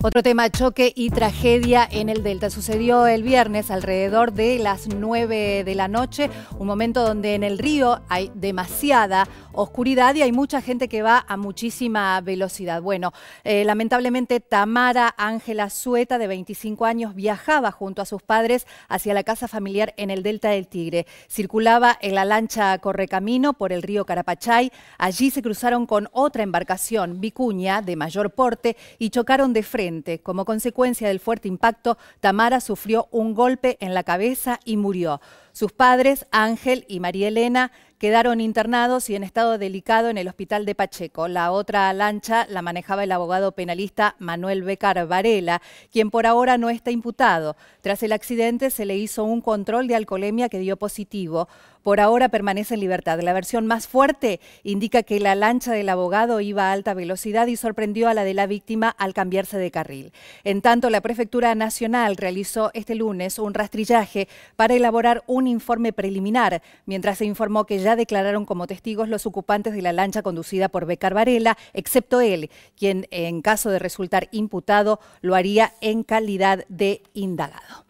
Otro tema, choque y tragedia en el Delta. Sucedió el viernes alrededor de las 9 de la noche, un momento donde en el río hay demasiada oscuridad y hay mucha gente que va a muchísima velocidad. Bueno, eh, lamentablemente Tamara Ángela Sueta, de 25 años, viajaba junto a sus padres hacia la casa familiar en el Delta del Tigre. Circulaba en la lancha Correcamino por el río Carapachay. Allí se cruzaron con otra embarcación, Vicuña, de mayor porte, y chocaron de frente como consecuencia del fuerte impacto, Tamara sufrió un golpe en la cabeza y murió. Sus padres, Ángel y María Elena, quedaron internados y en estado delicado en el hospital de Pacheco. La otra lancha la manejaba el abogado penalista Manuel Becar Varela, quien por ahora no está imputado. Tras el accidente se le hizo un control de alcoholemia que dio positivo. Por ahora permanece en libertad. La versión más fuerte indica que la lancha del abogado iba a alta velocidad y sorprendió a la de la víctima al cambiarse de carril. En tanto, la Prefectura Nacional realizó este lunes un rastrillaje para elaborar un informe preliminar, mientras se informó que ya declararon como testigos los ocupantes de la lancha conducida por Becar Varela, excepto él, quien en caso de resultar imputado lo haría en calidad de indagado.